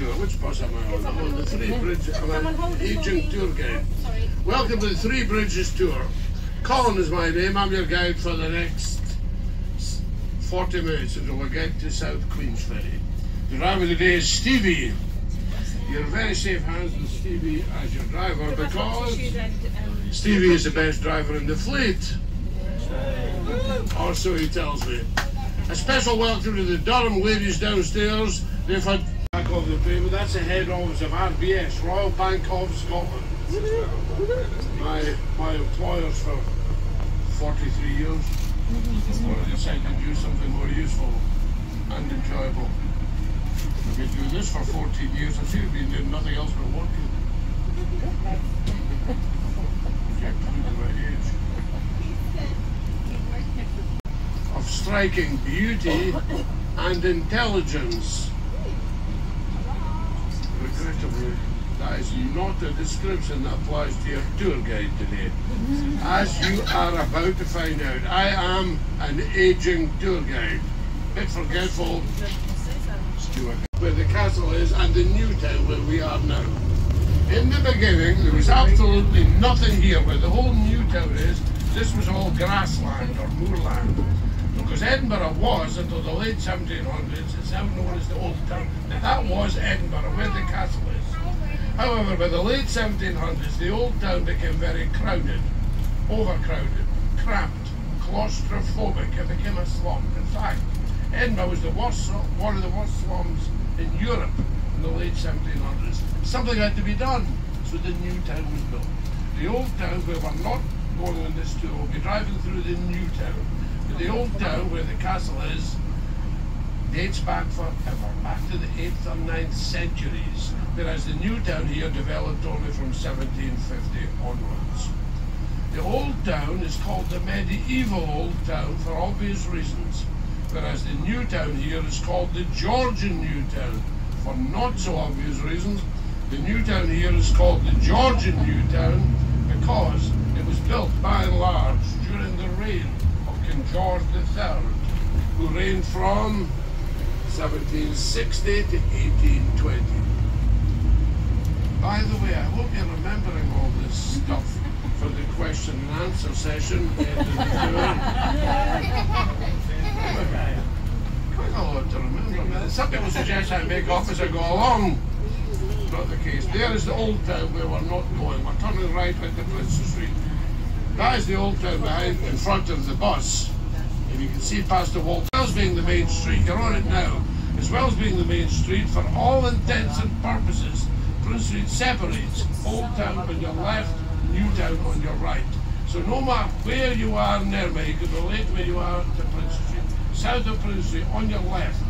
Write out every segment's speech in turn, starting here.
tour. Which bus am I on? I'm on the Three Bridges. I'm an agent tour guide. Welcome to the Three Bridges tour. Colin is my name. I'm your guide for the next 40 minutes until we get to South Queensferry. The driver today is Stevie. You're very safe hands with Stevie as your driver because Stevie is the best driver in the fleet. Or so he tells me. A special welcome to the Durham ladies downstairs. They've had back of the payment. That's the head office of RBS, Royal Bank of Scotland. My my employers for 43 years. I decided to do something more useful and enjoyable. I've been doing this for 14 years. I should have been doing nothing else but working. Of striking beauty and intelligence. Regrettably, that is not a description that applies to your tour guide today. Mm-hmm. As you are about to find out, I am an aging tour guide. Bit forgetful, where the castle is and the new town where we are now. In the beginning, there was absolutely nothing here where the whole new town is. This was all grassland or moorland. Edinburgh was, until the late 1700s, it's now known as the Old Town. Now that was Edinburgh, where the castle is. However, by the late 1700s, the Old Town became very crowded, overcrowded, cramped, claustrophobic. It became a slum. In fact, Edinburgh was the worst, one of the worst slums in Europe in the late 1700s. Something had to be done, so the new town was built. The old town, where we're not going on this tour, we'll be driving through the new town. But the old town, where the castle is, dates back forever, back to the 8th or 9th centuries, whereas the new town here developed only from 1750 onwards. The old town is called the medieval old town for obvious reasons whereas the new town here is called the Georgian New Town. For not so obvious reasons, the new town here is called the Georgian New Town because it was built by and large during the reign of King George III, who reigned from 1760 to 1820. By the way, I hope you're remembering all this stuff for the question and answer session. Quite a lot to remember. Some people suggest I make up as I go along. Not the case. There is the old town where we're not going. We're turning right into Princes Street. That is the old town behind, in front of the bus. If you can see past the wall, as being the main street, you're on it now, as well as being the main street, for all intents and purposes, Princes Street separates Old Town on your left, New Town on your right. So no matter where you are in Nerma, you can relate where you are to Princes Street. South of Princes Street, on your left,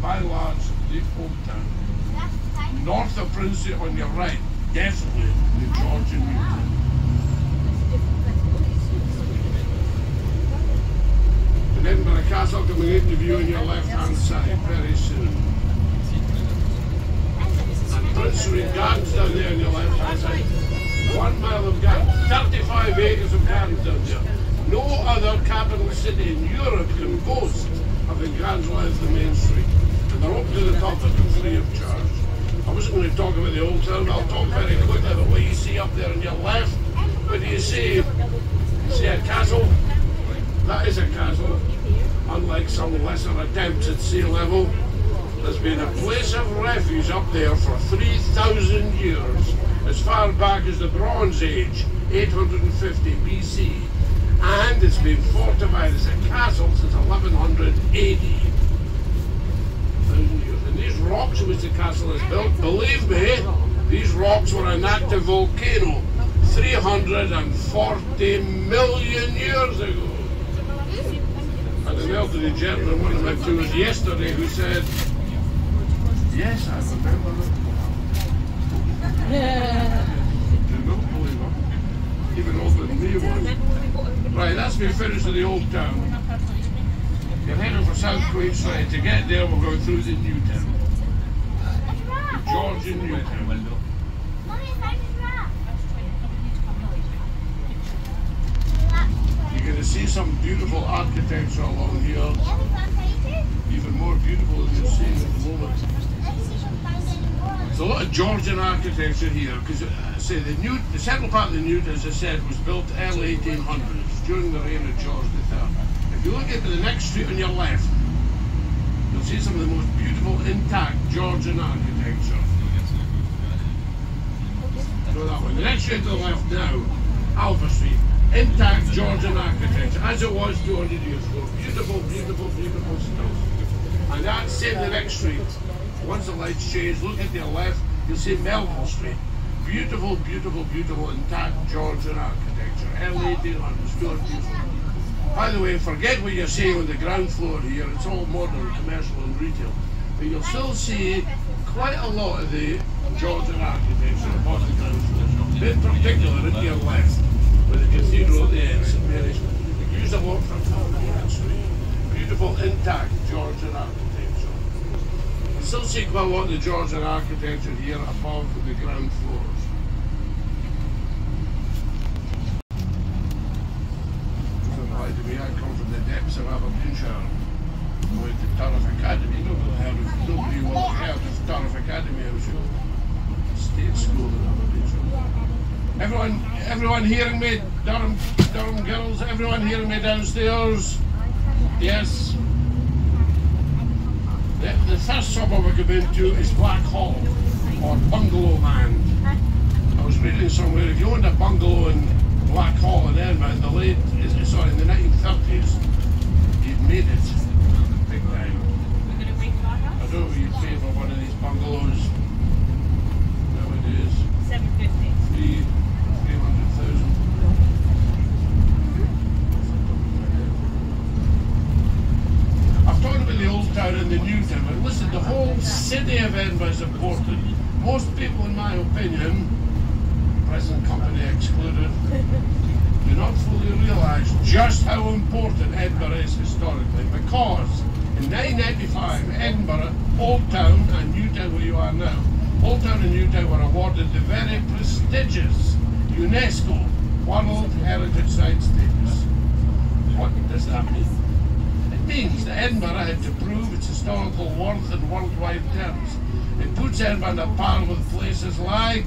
by large, the Old Town. North of Princes Street, on your right, definitely the Georgian New Town. And Edinburgh Castle coming into view on your left-hand side very soon. And Princes Street Gardens down there on your left-hand side. One mile of gardens, 35 acres of gardens down there. No other capital city in Europe can boast of the gardens length the main street. And they're open to the top of them free of charge. I wasn't going to talk about the old town, I'll talk very quickly about what you see up there on your left. What do you see? You see a castle? That is a castle. Unlike some lesser attempts at sea level, there's been a place of refuge up there for 3,000 years, as far back as the Bronze Age, 850 BC. And it's been fortified as a castle since 1100 AD. And these rocks which the castle is built, believe me, these rocks were an active volcano 340 million years ago. And an elderly gentleman, one of my tours yesterday, who said, Yes, I remember it. Do not believe it. Even older than me was. Right, that's me finished with the old town. You're heading for South Queensferry. To get there, we'll go through the new town. The Georgian New Town. You're going to see some beautiful architecture along here. Even more beautiful than you're seeing at the moment. There's a lot of Georgian architecture here because, uh, say, the new, the central part of the Newt, as I said, was built early 1800s during the reign of George III. If you look into the next street on your left, you'll see some of the most beautiful, intact Georgian architecture. Go that way. The next street to the left now, Alva Street, intact Georgian architecture, as it was 200 years ago. Beautiful, beautiful, beautiful stuff. And that's same the next street. Once the lights change, look at your left, you'll see Melville Street. Beautiful, beautiful, beautiful, intact Georgian architecture. Early 1800s, beautiful. By the way, forget what you're seeing on the ground floor here. It's all modern, commercial and retail. But you'll still see quite a lot of the Georgian architecture above the ground floor. In particular, at your left, with the cathedral at the end, St Mary's. Used a lot from Street. Beautiful, intact Georgian architecture still see quite a lot of the Georgian architecture here above the ground floors. Doesn't to me, I come from the depths of Aberdeenshire. Went to Turriff Academy, nobody, heard of, nobody will have heard of Turriff Academy, I'm sure. State school in Aberdeenshire. Everyone, everyone hearing me? Durham, Durham girls, everyone hearing me downstairs? Yes? The, the first suburb I go into is Blackhall, or Bungalow Land. I was reading somewhere, if you owned a bungalow in Blackhall in Edinburgh in the late, sorry, in the 1930s, you'd made it big time. I don't know if you'd pay for one of these bungalows nowadays. 750 Three, town and the new town, but listen, the whole city of Edinburgh is important. Most people, in my opinion, present company excluded, do not fully realise just how important Edinburgh is historically because in 1995, Edinburgh, Old Town and New Town where you are now, Old Town and New Town were awarded the very prestigious UNESCO World Heritage Site status. What does that mean? Means that Edinburgh had to prove its historical worth in worldwide terms. It puts Edinburgh on par with places like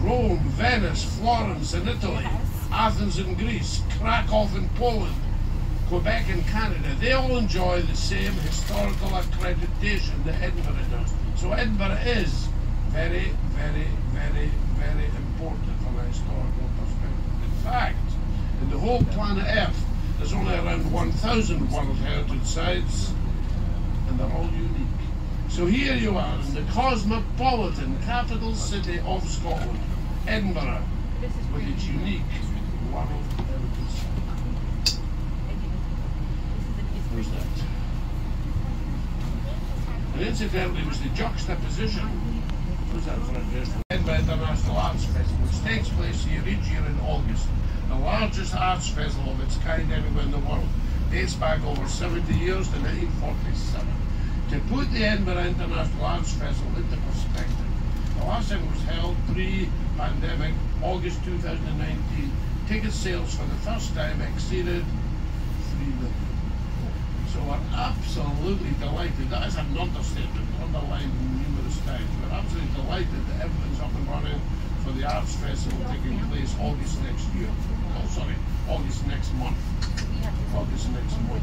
Rome, Venice, Florence in Italy, Athens in Greece, Krakow in Poland, Quebec in Canada. They all enjoy the same historical accreditation that Edinburgh does. So Edinburgh is very, very, very, very important from a historical perspective. In fact, in the whole planet Earth, there's only around 1,000 World Heritage Sites, and they're all unique. So here you are in the cosmopolitan capital city of Scotland, Edinburgh, with its unique World Heritage Site. Where's that? And incidentally, it was the juxtaposition was that for Edinburgh International Arts Festival, which takes place here each year in August the largest arts festival of its kind anywhere in the world, dates back over 70 years to 1947. To put the Edinburgh International Arts Festival into perspective, the last time was held pre-pandemic, August 2019, ticket sales for the first time exceeded 3 million. So we're absolutely delighted. That is an understatement, underlined numerous times. We're absolutely delighted that everything's up and running for the Arts Festival taking place August next year.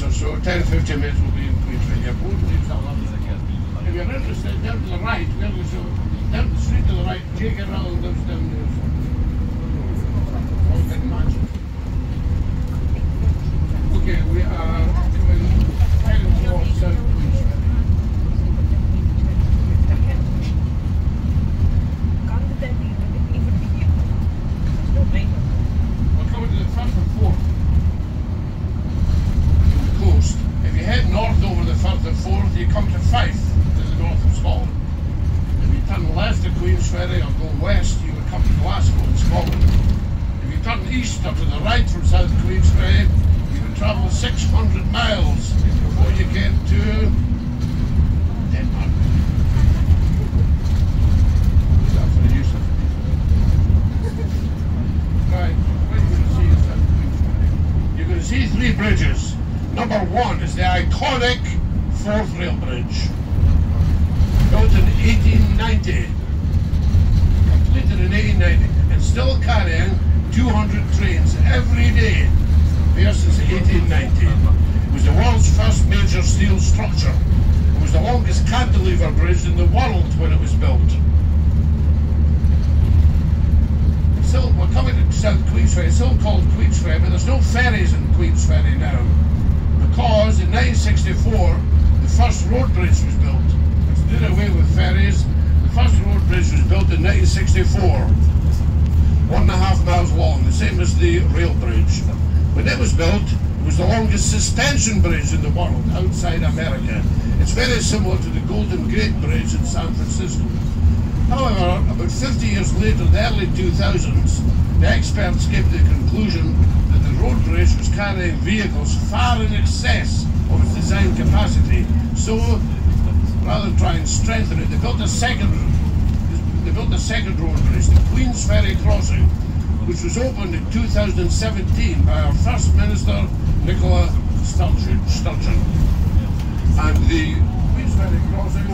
minutes or so, 10 15 minutes will be in again. If you're interested, down to the right, where we show, down the street to the right, and Raoul lives down there. Okay, we are towards South Queensferry. Kan de tent niet, want ik niet voor de video. Dat is beter. We're coming to the Firth of Forth from the coast. If you head north over the Firth of Forth, you come to Fife. Queensferry or go west, you would come to Glasgow in Scotland. If you turn east or to the right from South Queensferry, you would travel 600 miles before you get to Denmark. Is that for the use of Right, what you're going to see is South Queensferry. You're going to see three bridges. Number one is the iconic Forth Rail Bridge built in 1890, completed in 1890, and still carrying 200 trains every day there since 1890. It was the world's first major steel structure. It was the longest cantilever bridge in the world when it was built. Still, we're coming to South Queensferry, it's still called Queensferry, but there's no ferries in Queensferry now. Because in 1964, the first road bridge was built did away with ferries. The first road bridge was built in 1964, one and a half miles long, the same as the rail bridge. When it was built, was the longest suspension bridge in the world outside America. It's very similar to the Golden Gate Bridge in San Francisco. However, about 50 years later, in the early 2000s, the experts came to the conclusion that the road bridge was carrying vehicles far in excess of its design capacity. So rather than try and strengthen it, they built a second they built a second road bridge, the Queensferry Crossing, which was opened in 2017 by our First Minister Nicola Sturgeon. Sturgeon. And the Queensferry Crossing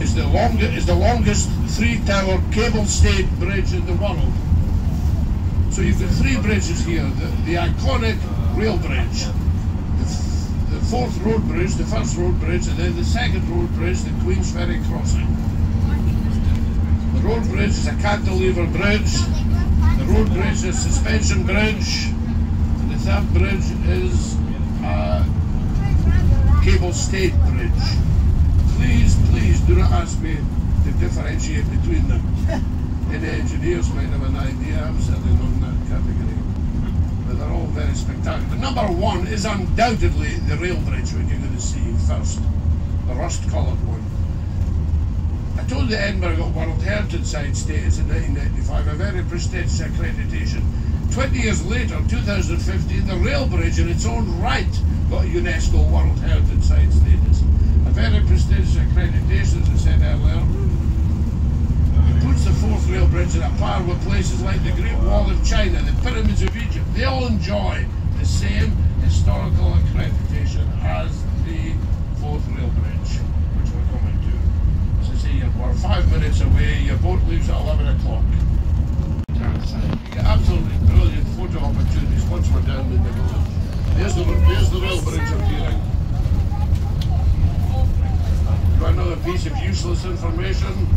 is the longest is the longest three-tower cable-stayed bridge in the world. So you've got three bridges here: the, the iconic rail bridge, the Forth road bridge, the first road bridge, and then the second road bridge, the Queensferry Crossing. The road bridge is a cantilever bridge, the road bridge is suspension bridge, and the third bridge is a cable stayed bridge. Please, please do not ask me to differentiate between them. Any engineers might have an idea, I'm certainly not in that category but they're all very spectacular. Number one is undoubtedly the rail bridge, which you're going to see first, the rust-coloured one. Told you Edinburgh got World Heritage Site status in 1995, a very prestigious accreditation. 20 years later, 2015, the rail bridge in its own right got UNESCO World Heritage Site status. A very prestigious accreditation, as I said earlier It puts the Forth rail bridge in a par with places like the Great Wall of China, the pyramids of Egypt. They all enjoy the same historical accreditation as the Forth rail bridge, which we're coming to. So see, we're five minutes away, your boat leaves at 11 o'clock. Absolutely brilliant photo opportunities once we're down in the village. There's the, there's the rail bridge appearing. Got another piece of useless information.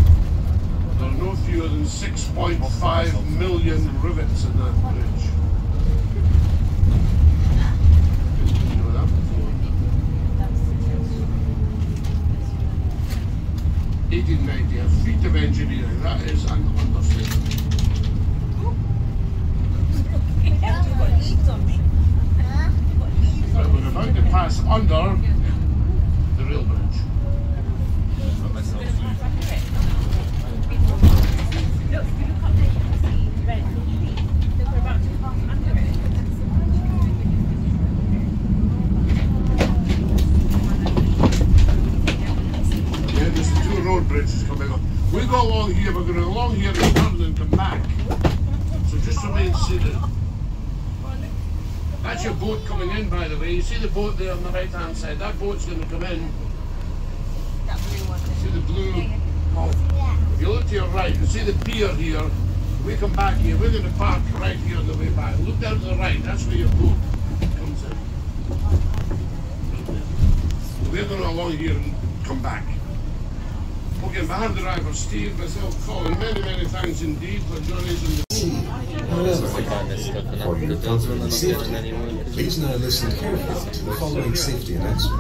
There are no fewer than 6.5 million rivets in that bridge. 1890, a feat of engineering, that is an understatement. But we're about to pass under. Along here, we're going to go along here and turn and come back. So just remain seated. That's your boat coming in, by the way. You see the boat there on the right hand side? That boat's going to come in. That blue one. See the blue? Oh. If you look to your right, you see the pier here. We come back here. We're going to park right here on the way back. Look down to the right. That's where your boat comes in. We're going along here and come back. Okay, my hand driver, Steve, myself, Colin, many, many thanks indeed for joining us the For your and safety, please now listen carefully to the following safety announcement.